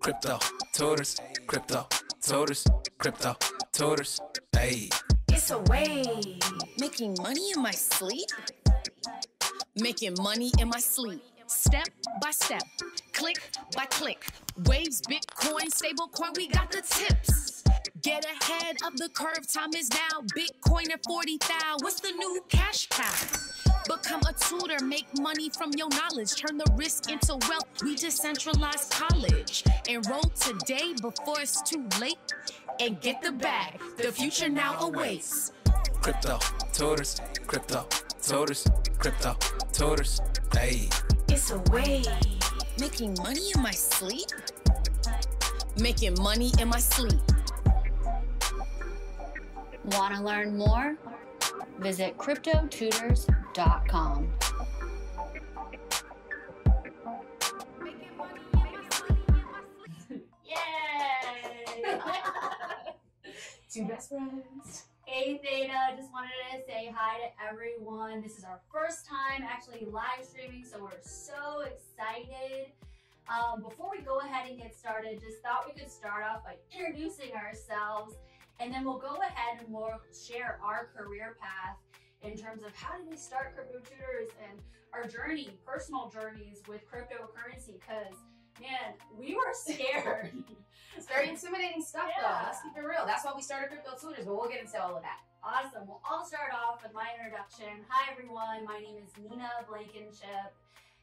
Crypto tutors, crypto tutors, crypto tutors. Hey, It's a way. Making money in my sleep? Making money in my sleep. Step by step, click by click. Waves, Bitcoin, stablecoin, we got the tips. Get ahead of the curve, time is now. Bitcoin at 40,000. What's the new cash cow? Become a tutor, make money from your knowledge. Turn the risk into wealth. We decentralized college. Enroll today before it's too late and get the bag. The future now awaits. crypto tutors, crypto tutors, crypto tutors. Hey, It's a way. Making money in my sleep? Making money in my sleep. Want to learn more? Visit cryptotutors.com. Yay! Two best friends. hey Theta, just wanted to say hi to everyone. This is our first time actually live streaming, so we're so excited. Um, before we go ahead and get started, just thought we could start off by introducing ourselves, and then we'll go ahead and we'll share our career path in terms of how did we start crypto tutors and our journey, personal journeys with cryptocurrency. Because man, we were scared. It's very intimidating stuff, Yeah. though. Let's keep it real. That's why we started Crypto Tutors, but we'll get into all of that. Awesome. Well, I'll start off with my introduction. Hi, everyone. My name is Nina Blankenship.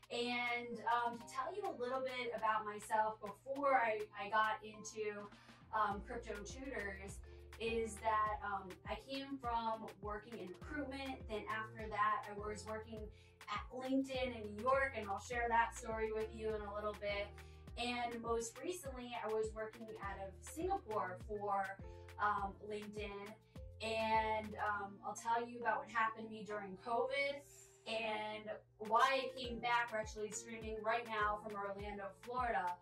And um, to tell you a little bit about myself before I, I got into um, crypto tutors, is that um, I came from working in recruitment. Then after that, I was working at LinkedIn in New York, and I'll share that story with you in a little bit. And most recently, I was working out of Singapore for um, LinkedIn. And um, I'll tell you about what happened to me during COVID and why I came back. We're actually streaming right now from Orlando, Florida.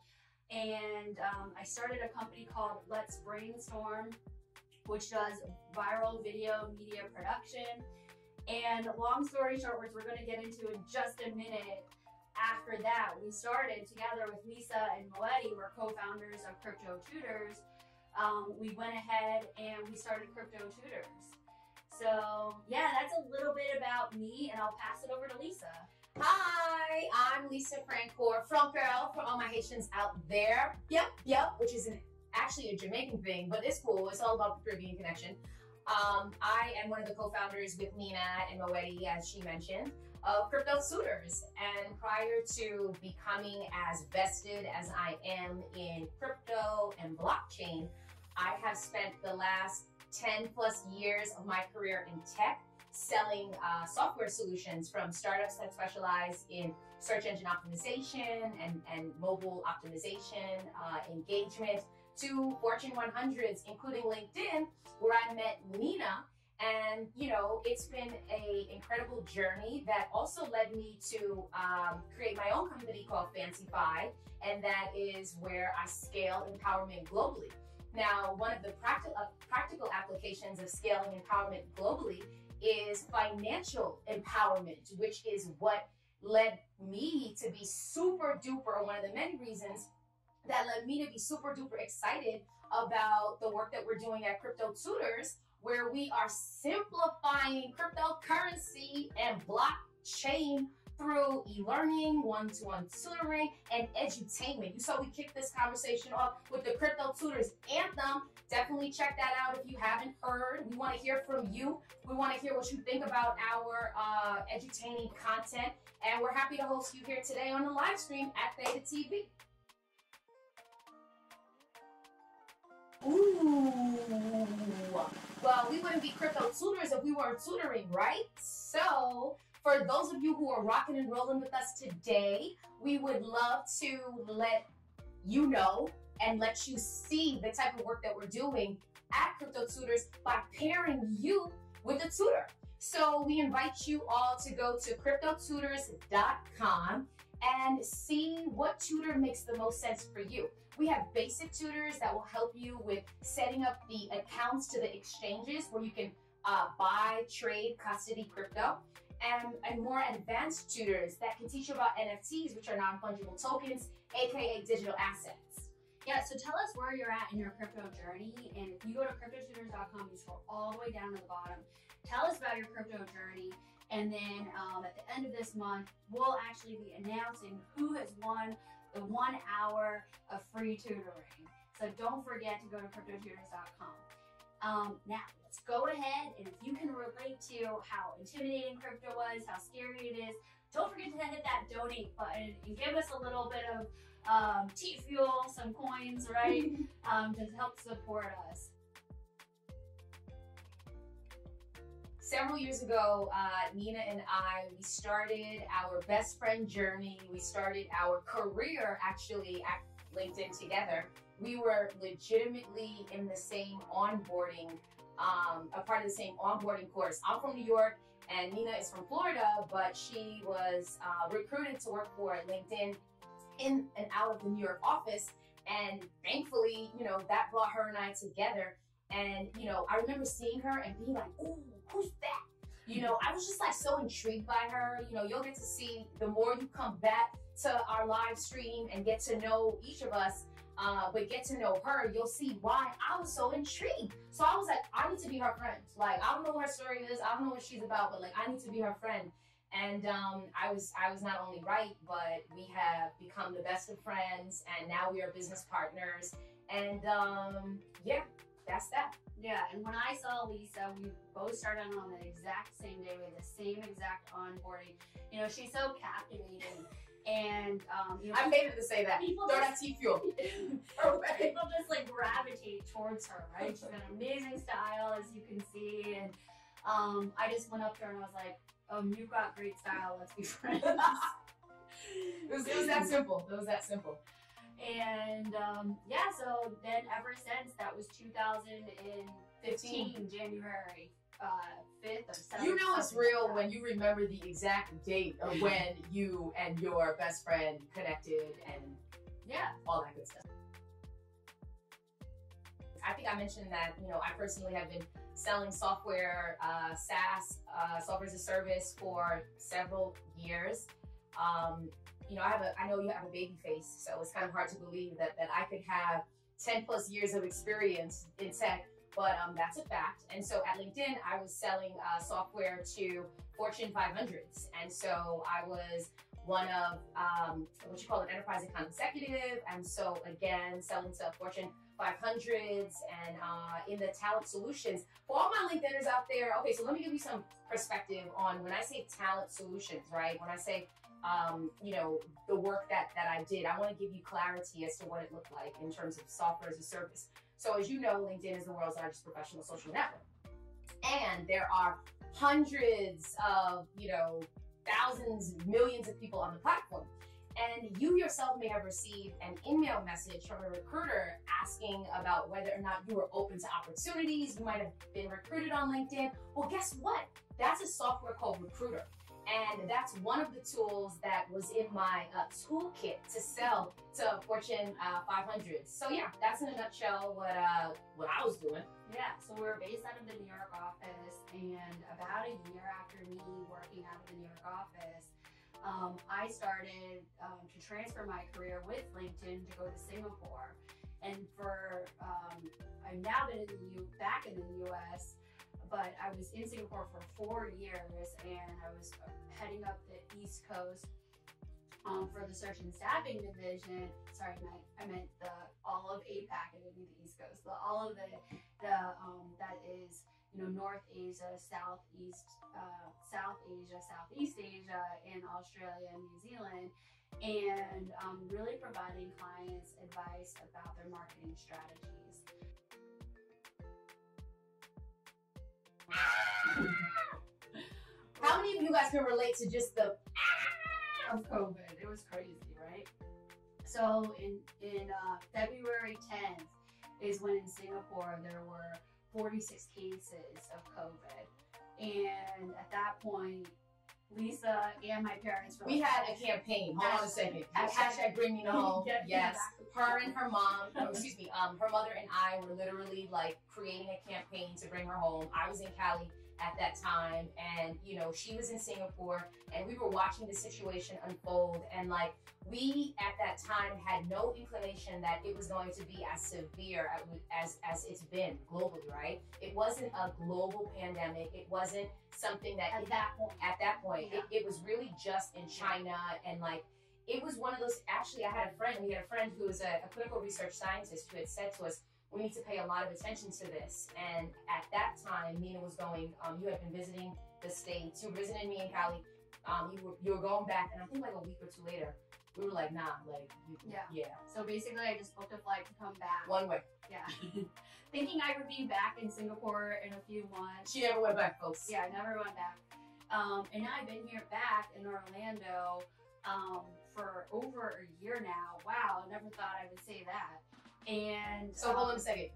And um, I started a company called Let's Brainstorm, which does viral video media production. And long story short, which we're going to get into in just a minute, after that, we started together with Lisa and Moetti, we're co-founders of Crypto Tutors. Um, we went ahead and we started Crypto Tutors. So yeah, that's a little bit about me, and I'll pass it over to Lisa. Hi, I'm Lisa Francoeur, Franc Girl for all my Haitians out there. Yep, yep, which is an, actually a Jamaican thing, but it's cool. It's all about the Caribbean connection. Um, I am one of the co-founders with Nina and Moetti, as she mentioned, of Crypto Tutors. And prior to becoming as vested as I am in crypto and blockchain, I have spent the last 10 plus years of my career in tech selling uh, software solutions from startups that specialize in search engine optimization and, and mobile optimization, uh, engagement, to Fortune 100s, including LinkedIn, where I met Nina. And you know, it's been a incredible journey that also led me to um, create my own company called Fancy Fancify, and that is where I scale empowerment globally. Now, one of the practical uh, practical applications of scaling empowerment globally is financial empowerment, which is what led me to be super duper, one of the many reasons that led me to be super duper excited about the work that we're doing at Crypto Tutors, where we are simplifying cryptocurrency and blockchain through e-learning, one-to-one tutoring, and edutainment. You saw we kicked this conversation off with the Crypto Tutors Anthem. Definitely check that out if you haven't heard. We want to hear from you. We want to hear what you think about our uh, edutaining content. And we're happy to host you here today on the live stream at Theta TV. Ooh. Well, we wouldn't be crypto tutors if we weren't tutoring, right? So, for those of you who are rocking and rolling with us today, we would love to let you know and let you see the type of work that we're doing at Crypto Tutors by pairing you with a tutor. So we invite you all to go to cryptotutors.com and see what tutor makes the most sense for you. We have basic tutors that will help you with setting up the accounts to the exchanges where you can uh, buy, trade, custody crypto. and, and more advanced tutors that can teach you about NFTs, which are non fungible tokens, aka digital assets. Yeah, so tell us where you're at in your crypto journey. And if you go to cryptotutors.com, you scroll all the way down to the bottom. Tell us about your crypto journey. And then um, at the end of this month, we'll actually be announcing who has won the one hour of free tutoring. So don't forget to go to cryptotutors.com. Um, now, let's go ahead and if you can relate to how intimidating crypto was, how scary it is, don't forget to hit that donate button and give us a little bit of um, T fuel, some coins, right, um, to help support us. Several years ago, uh, Nina and I, we started our best friend journey. We started our career actually at LinkedIn together. We were legitimately in the same onboarding, um, a part of the same onboarding course. I'm from New York and Nina is from Florida, but she was uh, recruited to work for LinkedIn in and out of the New York office. And thankfully, you know, that brought her and I together. And, you know, I remember seeing her and being like, ooh, who's that? You know, I was just like so intrigued by her. You know, you'll get to see the more you come back to our live stream and get to know each of us, uh, but get to know her, you'll see why I was so intrigued. So I was like, I need to be her friend. Like, I don't know what her story is, I don't know what she's about, but like, I need to be her friend. And um, I was I was not only right, but we have become the best of friends, and now we are business partners. And um, yeah, that's that. Yeah, and when I saw Lisa, we both started on the exact same day with the same exact onboarding. You know, she's so captivating. And um, you know, I made it to say that. People just- that T fuel. people just like gravitate towards her, right? She's got an amazing style, as you can see. And um, I just went up to her and I was like, um, you've got great style. Let's be friends. It was, it was that simple. It was that simple. And um, yeah, so then ever since that was 2015 January uh, 5th or 7th. You know it's real like when you remember the exact date of when you and your best friend connected and yeah. all that good stuff. I think I mentioned that, you know, I personally have been selling software, uh, SaaS, uh, software as a service for several years. Um, you know, I have a, I know you have a baby face, so it's kind of hard to believe that, that I could have 10 plus years of experience in tech, but um, that's a fact. And so at LinkedIn, I was selling uh, software to Fortune 500s. And so I was one of um, what you call an enterprise account executive. And so again, selling to Fortune 500s and uh, in the talent solutions. For all my LinkedIners out there, okay, so let me give you some perspective on when I say talent solutions, right? When I say um, you know, the work that that I did. I want to give you clarity as to what it looked like in terms of software as a service. So as you know, LinkedIn is the world's largest professional social network. And there are hundreds of, you know, thousands, millions of people on the platform. And you yourself may have received an email message from a recruiter asking about whether or not you were open to opportunities. You might have been recruited on LinkedIn. Well, guess what? That's a software called Recruiter. And that's one of the tools that was in my uh, toolkit to sell to Fortune uh, 500. So yeah, that's in a nutshell what uh, what I was doing. Yeah, so we're based out of the New York office, and about a year after me working out of the New York office, um, I started um, to transfer my career with LinkedIn to go to Singapore. And for um, I've now been in the U back in the U.S., but I was in Singapore for four years, and I was heading up the East Coast um, for the search and staffing division. Sorry, I meant, I meant the all of APAC. I didn't mean the East Coast. The all of the the um, that is you know North Asia, Southeast, uh, South Asia, Southeast Asia, and Australia and New Zealand, and um, really providing clients advice about their marketing strategies. How many of you guys can relate to just the of COVID. It was crazy, right? So in in uh, February 10th is when in Singapore there were 46 cases of COVID, and at that point, Lisa and my parents we had a campaign. Hold on a second. Hashtag- bring me home. Get Yes. Her and her mom, no, excuse me, um, her mother and I were literally like creating a campaign to bring her home. I was in Cali at that time, and you know, she was in Singapore, and we were watching the situation unfold, and like we at that time had no inclination that it was going to be as severe as as it's been globally, right? It wasn't a global pandemic. It wasn't something that At that point. at that point Yeah. it, it was really just in China and like it was one of those actually I had a friend we had a friend who was a, a clinical research scientist who had said to us we need to pay a lot of attention to this and at that time Nina was going um, you had been visiting the states you were visiting me in Cali um, you were you were going back and I think like a week or two later we were like nah like you, Yeah. yeah So basically, I just booked a flight to come back. one way Yeah. Thinking I would be back in Singapore in a few months. she never went back folks Yeah, I never went back. Um, and now I've been here back in Orlando um, for over a year now. Wow, I never thought I would say that. And So hold um, on a second.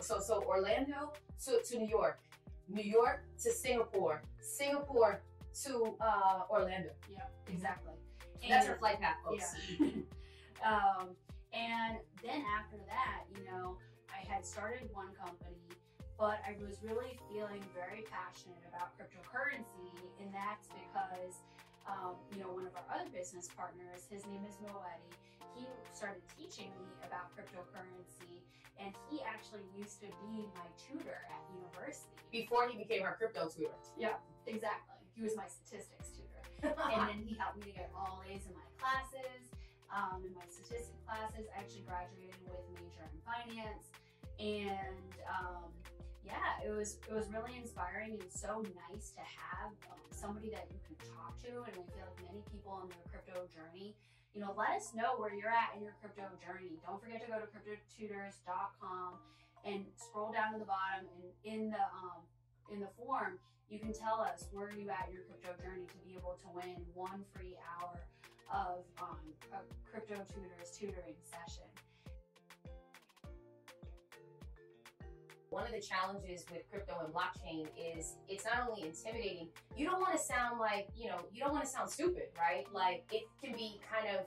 So so Orlando to, to New York, New York to Singapore, Singapore to uh, Orlando. Yeah, exactly. That's And- her flight path, folks. Yeah. um, and then after that, you know, I had started one company, but I was really feeling very passionate about cryptocurrency, and that's because, um, you know, one of our other business partners, his name is Moetti, he started teaching me about cryptocurrency, and he actually used to be my tutor at university. Before he became our crypto tutor. Yeah, exactly. He was my statistics tutor and then he helped me to get all A's in my classes. Um, in my statistics classes, I actually graduated with a major in finance, and um, yeah, it was it was really inspiring and so nice to have um, somebody that you can talk to. And I feel like many people on their crypto journey, you know, let us know where you're at in your crypto journey. Don't forget to go to cryptotutors.com and scroll down to the bottom and in the um, in the form you can tell us where you at in your crypto journey to be able to win one free hour of um, a crypto tutors tutoring session. One of the challenges with crypto and blockchain is it's not only intimidating, you don't want to sound like, you know, you don't want to sound stupid, right? Like it can be kind of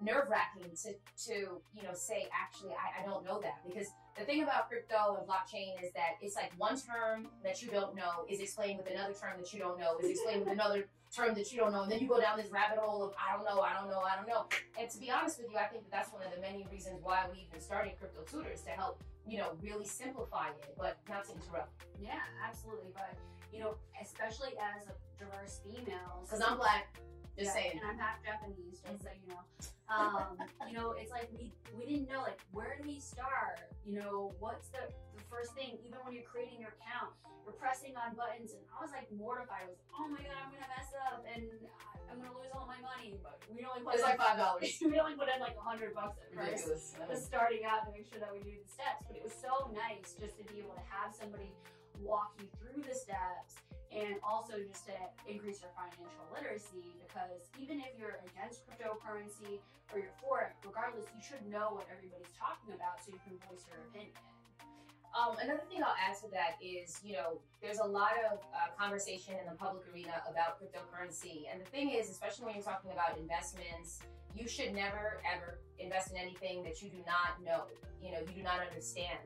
nerve wracking to, to, you know, say, actually, I, I don't know that. Because the thing about crypto and blockchain is that it's like one term that you don't know is explained with another term that you don't know, is explained with another term that you don't know. And then you go down this rabbit hole of, I don't know, I don't know, I don't know. And to be honest with you, I think that that's one of the many reasons why we even started Crypto Tutors to help you know, really simplify it, but not to interrupt. Yeah, absolutely. But you know, especially as a diverse female, Because I'm black, just Yeah, saying. and I'm half Japanese, just so you know. Um, you know, it's like we we didn't know like where do we start? You know, what's the the first thing? Even when you're creating your account, you're pressing on buttons, and I was like mortified. I was like, oh my god, I'm gonna mess up, and I- I'm gonna lose all my money. But we only put It's in- like five dollars. we only put in like a hundred bucks at first Ridiculous. was starting out to make sure that we do the steps. But it was so nice just to be able to have somebody walk you through the steps and also just to increase your financial literacy because even if you're against cryptocurrency or you're for it, regardless, you should know what everybody's talking about so you can voice your opinion. Um, another thing I'll add to that is, you know, there's a lot of uh, conversation in the public arena about cryptocurrency. And the thing is, especially when you're talking about investments, you should never ever invest in anything that you do not know, you know, you do not understand.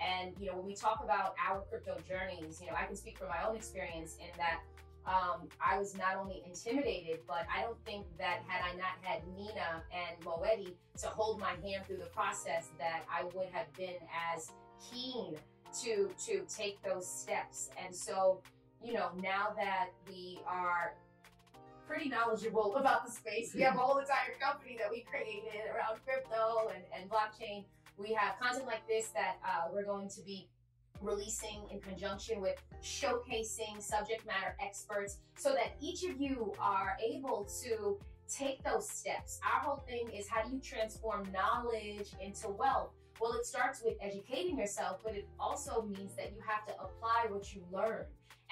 And, you know, when we talk about our crypto journeys, you know, I can speak from my own experience in that um, I was not only intimidated, but I don't think that had I not had Nina and Moetti to hold my hand through the process, that I would have been as keen to to take those steps. And so, you know, now that we are pretty knowledgeable about the space, we have a whole entire company that we created around crypto and, and blockchain. We have content like this that uh, we're going to be releasing in conjunction with showcasing subject matter experts so that each of you are able to take those steps. Our whole thing is how do you transform knowledge into wealth? Well, it starts with educating yourself, but it also means that you have to apply what you learn.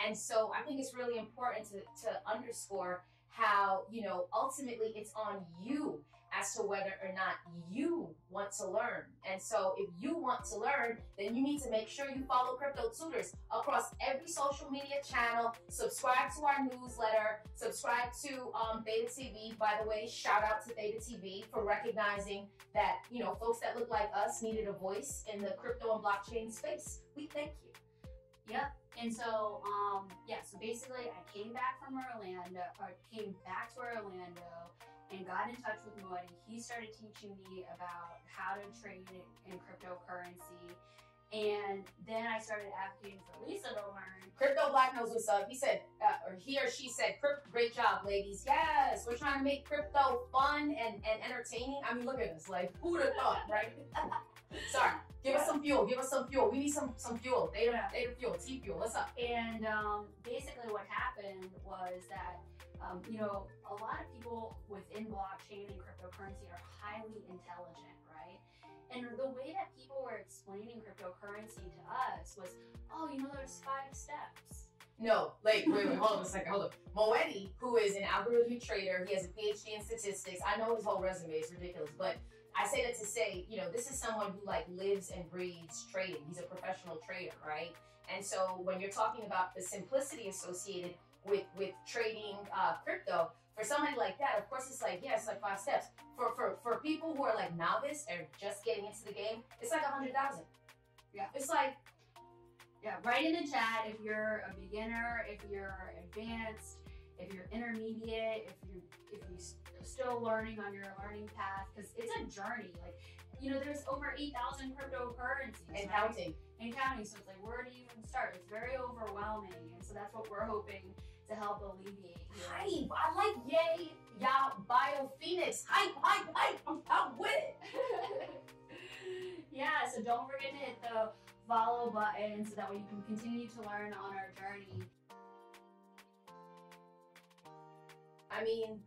And so I think it's really important to, to underscore how, you know, ultimately it's on you as to whether or not you want to learn. And so if you want to learn, then you need to make sure you follow Crypto Tutors across every social media channel. Subscribe to our newsletter. Subscribe to um, Theta TV. By the way, shout out to Theta TV for recognizing that, you know, folks that look like us needed a voice in the crypto and blockchain space. We thank you. Yep. And so, um, yeah, so basically I came back from Orlando, or came back to Orlando and got in touch with Moetti. He started teaching me about how to trade in, cryptocurrency. And then I started advocating for Lisa to learn. Crypto Black knows what's up. He said, uh, or he or she said, great job, ladies. Yes, we're trying to make crypto fun and, and entertaining. I mean, look at us. Like, who'd have thought, right? Sorry. Give us some fuel. Give us some fuel. We need some some fuel. Theta, Yeah. Theta fuel, T fuel. What's up? And um, basically, what happened was that, um, you know, a lot of people within blockchain and cryptocurrency are highly intelligent, right? And the way that people were explaining cryptocurrency to us was, oh, you know, there's five steps. No, like, wait, wait, hold on a second. Hold on. Moetti, who is an algorithmic trader, he has a PhD in statistics. I know his whole resume is ridiculous, but I say that to say, you know, this is someone who like lives and breathes trading. He's a professional trader, right? And so when you're talking about the simplicity associated with with trading uh, crypto, for somebody like that, of course, it's like yeah, it's like five steps. For for for people who are like novice or just getting into the game, it's like a hundred thousand. Yeah. it's like Yeah, write in the chat if you're a beginner, if you're advanced, if you're intermediate, if you're if you still learning on your learning path, because it's a journey. Like, you know, there's over eight thousand cryptocurrencies and right? counting. and counting. So it's like, where do you even start? It's very overwhelming, and so that's what we're hoping to help alleviate. Hype. I like yay, y'all, Bio Phoenix. Hype, hype, hype. I'm, I'm with it. yeah, so don't forget to hit the follow button so that way you can continue to learn on our journey. I mean,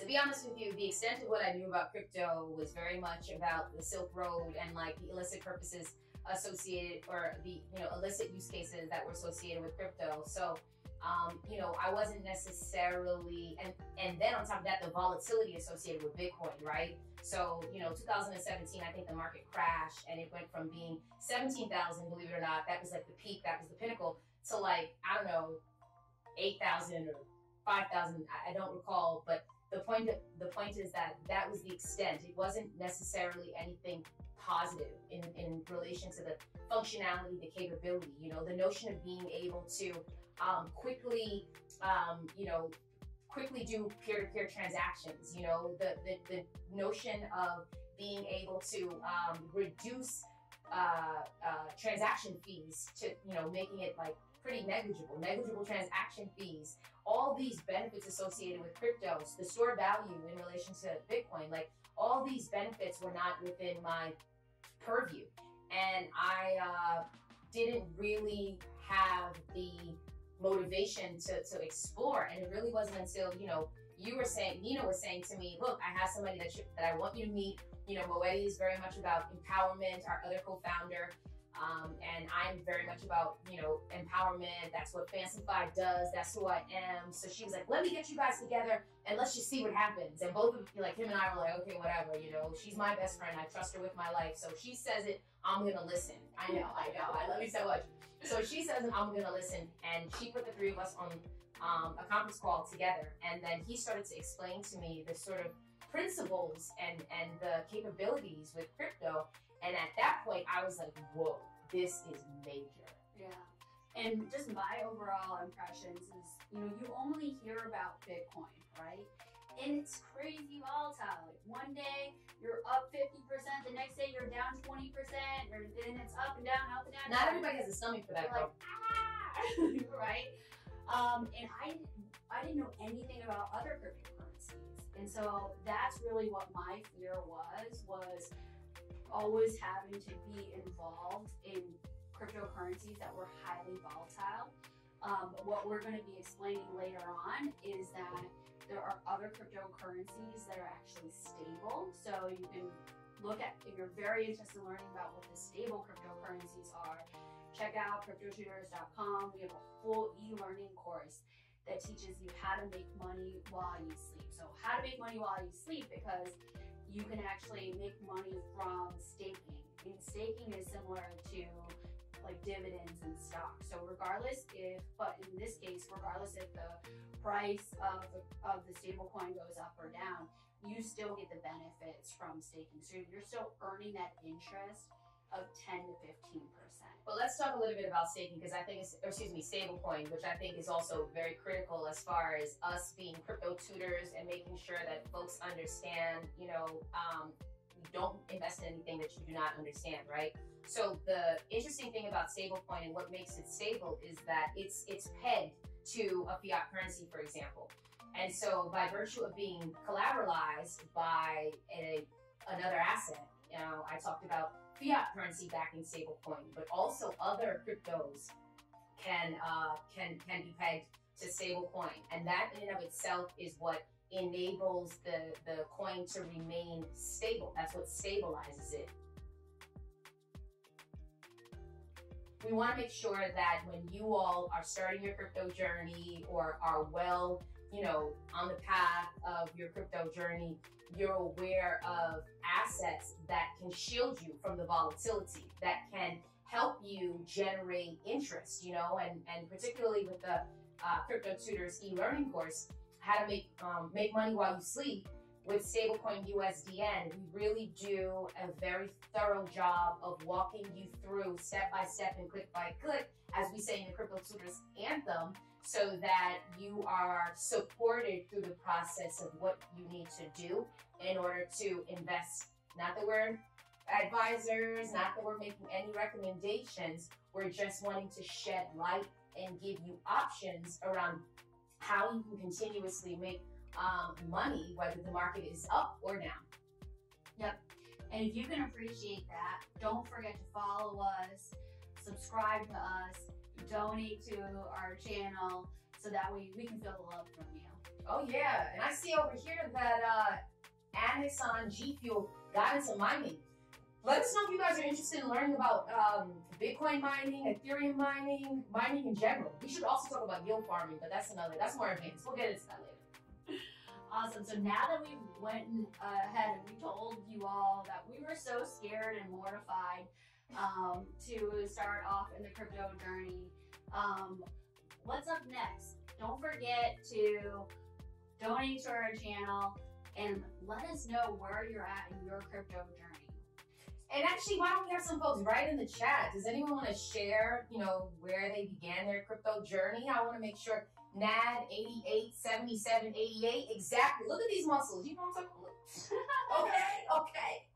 to be honest with you, the extent of what I knew about crypto was very much about the Silk Road and like the illicit purposes associated or the you know illicit use cases that were associated with crypto. So um, you know, I wasn't necessarily and and then on top of that, the volatility associated with Bitcoin, right? So you know, 2017, I think the market crashed and it went from being 17,000, believe it or not, that was like the peak, that was the pinnacle, to like I don't know, 8,000 or 5,000. I, I don't recall, but the point the point is that that was the extent. It wasn't necessarily anything positive in in relation to the functionality, the capability. You know, the notion of being able to um, quickly, um, you know, quickly do peer-to-peer transactions. You know, the the, the notion of being able to um, reduce uh, uh, transaction fees to you know making it like pretty negligible, negligible transaction fees all these benefits associated with cryptos, the store value in relation to Bitcoin, like all these benefits were not within my purview. And I uh, didn't really have the motivation to, to explore. And it really wasn't until, you know, you were saying, Nina was saying to me, look, I have somebody that, you, that I want you to meet. You know, Moetti is very much about empowerment, our other co-founder. Um, and I'm very much about, you know, empowerment. That's what Fancify does. That's who I am. So she was like, let me get you guys together and let's just see what happens. And both of like him and I were like, okay, whatever, you know, she's my best friend. I trust her with my life. So she says it, I'm gonna listen. I know, I know. I love you so much. So she says it, I'm gonna listen. And she put the three of us on um, a conference call together. And then he started to explain to me the sort of principles and and the capabilities with crypto. And at that point, I was like, whoa, this is major. Yeah. And just my overall impressions is, you know, you only hear about Bitcoin, right? And it's crazy volatile. Like one day you're up 50%, the next day you're down 20%, or then it's up and down, up and down. Not everybody has a stomach for that, You're though. like, ah, right? Um, and I, I didn't know anything about other cryptocurrencies, and so that's really what my fear was was always having to be involved in cryptocurrencies that were highly volatile. Um, what we're going to be explaining later on is that there are other cryptocurrencies that are actually stable. So you can look at, if you're very interested in learning about what the stable cryptocurrencies are, check out cryptotutors.com. We have a full e learning course that teaches you how to make money while you sleep. So, how to make money while you sleep because you can actually make money from staking. And staking is similar to like dividends and stocks. So regardless if, but in this case, regardless if the price of the, of the stable coin goes up or down, you still get the benefits from staking. So you're still earning that interest of 10 to 15 percent. But let's talk a little bit about staking because I think it's, excuse me, stablecoin, which I think is also very critical as far as us being crypto tutors and making sure that folks understand, you know, um, don't invest in anything that you do not understand, right? So the interesting thing about stablecoin and what makes it stable is that it's it's pegged to a fiat currency, for example. And so by virtue of being collateralized by a, another asset, you know, I talked about fiat currency backing stablecoin, but also other cryptos can uh, can can be pegged to stablecoin, and that in and of itself is what enables the the coin to remain stable. That's what stabilizes it. We want to make sure that when you all are starting your crypto journey or are well, you know, on the path of your crypto journey, you're aware of assets that can shield you from the volatility, that can help you generate interest, you know, and, and particularly with the uh, Crypto Tutors e-learning course, how to make um, make money while you sleep. With stablecoin USDN, we really do a very thorough job of walking you through step by step and click by click, as we say in the Crypto Tutors anthem, so that you are supported through the process of what you need to do in order to invest. Not that we're advisors, not that we're making any recommendations, we're just wanting to shed light and give you options around how you can continuously make um, money, whether the market is up or down. Yep. And if you can appreciate that, don't forget to follow us, subscribe to us, donate to our channel so that way we can feel the love from you. Oh yeah, and I see over here that uh, Amazon G Fuel got into mining. Let us know if you guys are interested in learning about um, Bitcoin mining, Ethereum mining, mining in general. We should also talk about yield farming, but that's another, that's more advanced. We'll get into that later. Awesome. So now that we went ahead and we told you all that we were so scared and mortified um, to start off in the crypto journey, um, what's up next? Don't forget to donate to our channel and let us know where you're at in your crypto journey. And actually, why don't we have some folks write in the chat? Does anyone want to share, you know, where they began their crypto journey? I want to make sure NAD 88, 77, 88. Exactly. Look at these muscles. You know what I'm talking about? okay, okay.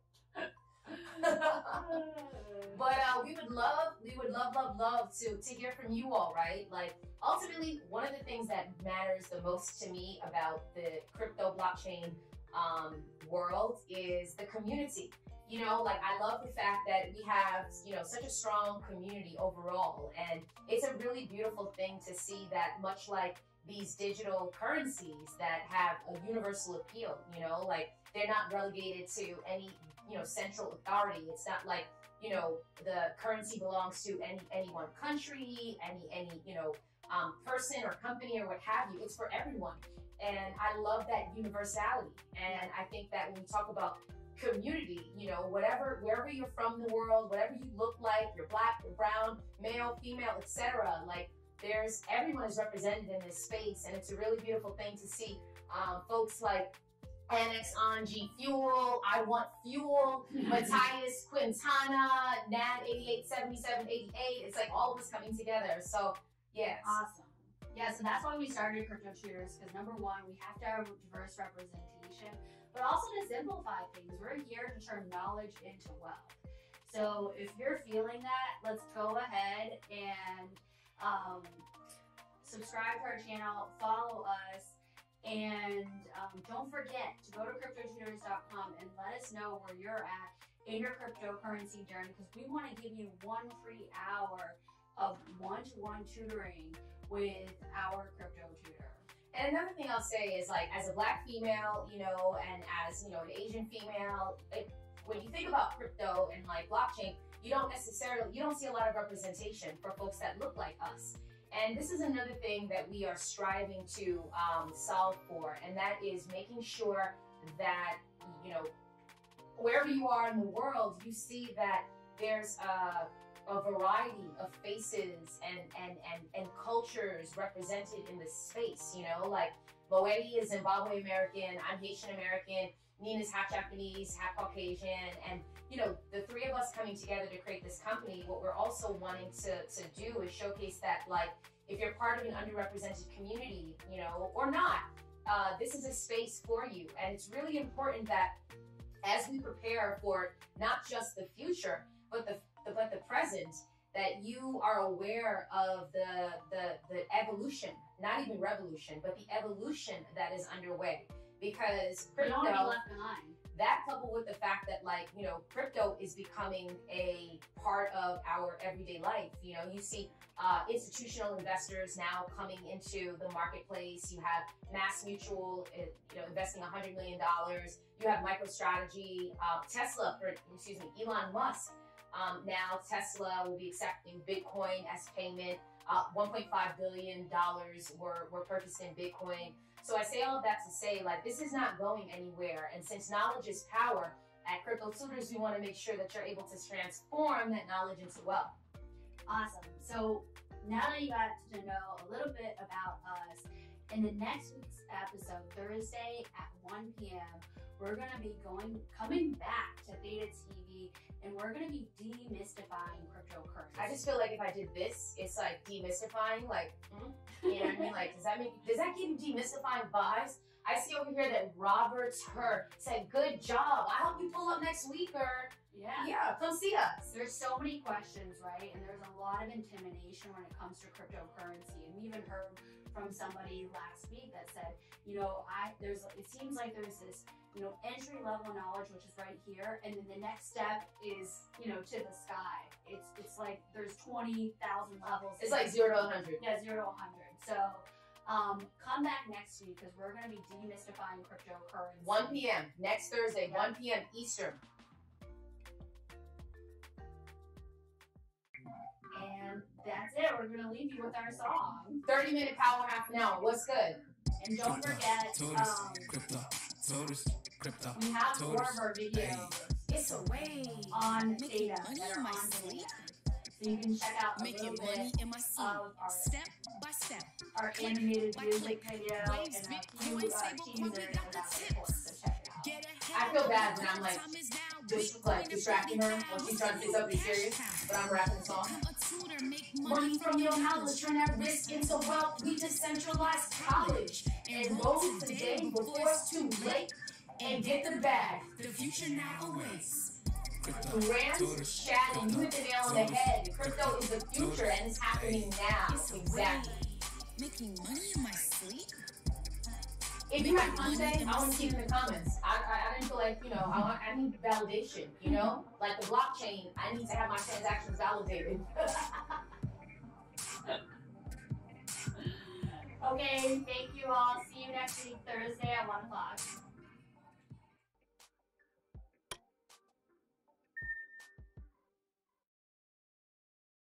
but uh, we would love, we would love, love, love to to hear from you all, right? Like ultimately, one of the things that matters the most to me about the crypto blockchain um, world is the community. You know, like I love the fact that we have, you know, such a strong community overall. And it's a really beautiful thing to see that much like these digital currencies that have a universal appeal, you know, like they're not relegated to any, you know, central authority. It's not like, you know, the currency belongs to any any one country, any any, you know, um, person or company or what have you. It's for everyone. And I love that universality. And I think that when we talk about community, you know, whatever, wherever you're from the world, whatever you look like, you're black, you're brown, male, female, etc. Like there's everyone is represented in this space, and it's a really beautiful thing to see um, folks like Annex on G Fuel, I Want Fuel, Matthias Quintana, NAD 887788. It's like all of us coming together. So, yes. Awesome. Yeah, so that's why we started Crypto Tutors because number one, we have to have diverse representation but also to simplify things. We're here to turn knowledge into wealth. So if you're feeling that, let's go ahead and um, subscribe to our channel, follow us, and um, don't forget to go to cryptotutors.com and let us know where you're at in your cryptocurrency journey because we want to give you one free hour of one-to-one tutoring with our crypto tutor. And another thing I'll say is like, as a black female, you know, and as, you know, an Asian female, it, when you think about crypto and like blockchain, you don't necessarily, you don't see a lot of representation for folks that look like us. And this is another thing that we are striving to um, solve for, and that is making sure that, you know, wherever you are in the world, you see that there's a a variety of faces and and and and cultures represented in this space. You know, like Moetti is Zimbabwe American, I'm Haitian American, Nina's half Japanese, half Caucasian, and you know, the three of us coming together to create this company, what we're also wanting to to do is showcase that like if you're part of an underrepresented community, you know, or not, uh, this is a space for you. And it's really important that as we prepare for not just the future, but the, the but the present, that you are aware of the, the the evolution, not even revolution, but the evolution that is underway. Because crypto, want to be left behind. that coupled with the fact that like you know crypto is becoming a part of our everyday life you know? You see uh, institutional investors now coming into the marketplace. You have mass mutual uh, you know investing 100 million dollars. You have microstrategy uh, tesla for excuse me elon musk. Um, now tesla will be accepting bitcoin as payment. Uh, 1.5 billion dollars were, were purchased in bitcoin so I say all that to say, like, this is not going anywhere. And since knowledge is power, at Crypto Tutors, we want to make sure that you're able to transform that knowledge into wealth. Awesome. So now that you got to know a little bit about us, in the next week's episode, Thursday at 1 p.m., we're gonna be going coming back to Theta TV and we're gonna be demystifying cryptocurrency. I just feel like if I did this, it's like demystifying, like, mm, you know what I mean? Like, does that make, does that give demystifying vibes? I see over here that Roberts Her said, good job. I hope you pull up next week or, yeah. yeah, come see us. There's so many questions, right? And there's a lot of intimidation when it comes to cryptocurrency. And we even heard from somebody last week that said, you know, I there's it seems like there's this, you know, entry level knowledge which is right here, and then the next step is, you know, to the sky. It's it's like there's twenty thousand levels. It's like zero to 100. yeah, zero to hundred. So um, come back next week because we're gonna be demystifying cryptocurrency. 1 p.m. next Thursday, 1 p.m. Eastern. That's it. We're gonna leave you with our song. 30 minute power, half an hour. What's good? And don't forget, Tutors, um, crypto, tutors, crypto, we have more tutors. of our videos It's a way. on Making data money that in are my on sleep. data. So you can check out a Making little money bit in my sleep. of our, Step by step. our animated music video and a few uh, stablecoin, we teasers got the about the course. So check it out. I feel bad when I'm like, Time is now. this, Bitcoin like, distracting her money when she's trying to say something serious, but I'm rapping the song. Money from your knowledge, turn that risk into wealth. We decentralized college. Enroll today before it's too late and get the bag. The future now awaits. Tutors, Shannon, you hit the nail on the head. Crypto is the future and it's happening now. Exactly. Making money in my sleep. If you have Monday, I want to see it in the comments. I, I, I didn't feel like, you know, I, want- I need validation, you know? Like the blockchain, I need to have my transactions validated. Okay, thank you all. See you next week, Thursday at 1 o'clock.